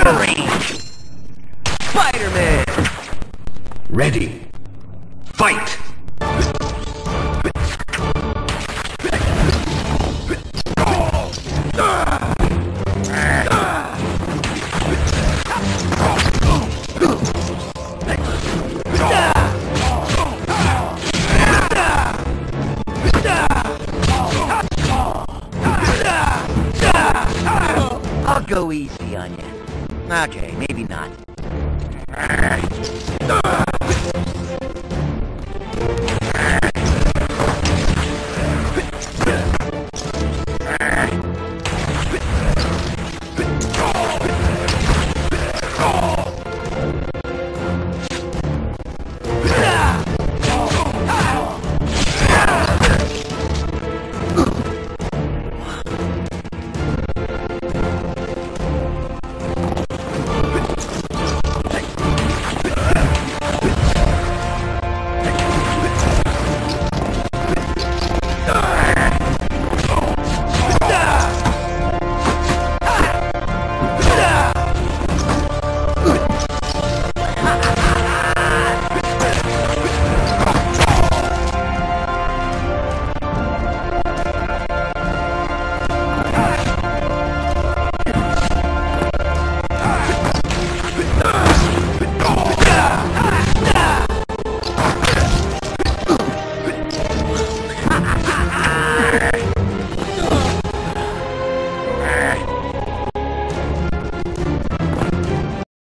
range. Spider-Man! Ready. Fight! I'll go easy on you. Okay, maybe not.